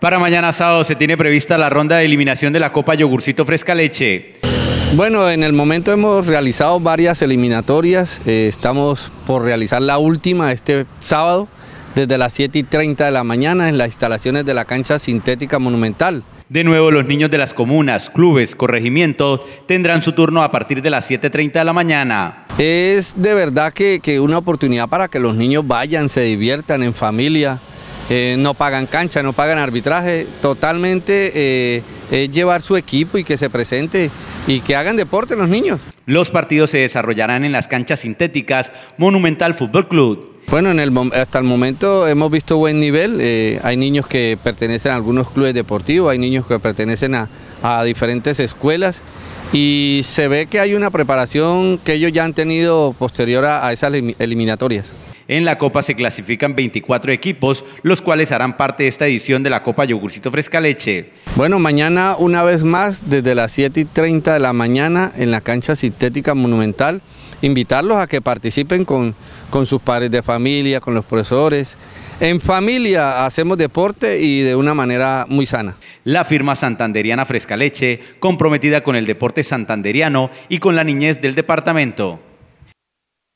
Para mañana sábado se tiene prevista la ronda de eliminación de la Copa Yogurcito Fresca Leche. Bueno, en el momento hemos realizado varias eliminatorias, eh, estamos por realizar la última este sábado desde las 7 y 30 de la mañana en las instalaciones de la cancha sintética monumental. De nuevo, los niños de las comunas, clubes, corregimientos tendrán su turno a partir de las 7.30 de la mañana. Es de verdad que, que una oportunidad para que los niños vayan, se diviertan en familia, eh, no pagan cancha, no pagan arbitraje, totalmente eh, es llevar su equipo y que se presente y que hagan deporte los niños. Los partidos se desarrollarán en las canchas sintéticas Monumental Fútbol Club. Bueno, en el, hasta el momento hemos visto buen nivel, eh, hay niños que pertenecen a algunos clubes deportivos, hay niños que pertenecen a, a diferentes escuelas y se ve que hay una preparación que ellos ya han tenido posterior a, a esas eliminatorias. En la Copa se clasifican 24 equipos, los cuales harán parte de esta edición de la Copa Yogurcito Fresca Leche. Bueno, mañana una vez más, desde las 7 y 30 de la mañana, en la cancha sintética monumental, invitarlos a que participen con, con sus padres de familia, con los profesores. En familia hacemos deporte y de una manera muy sana. La firma santanderiana Fresca Leche, comprometida con el deporte santanderiano y con la niñez del departamento.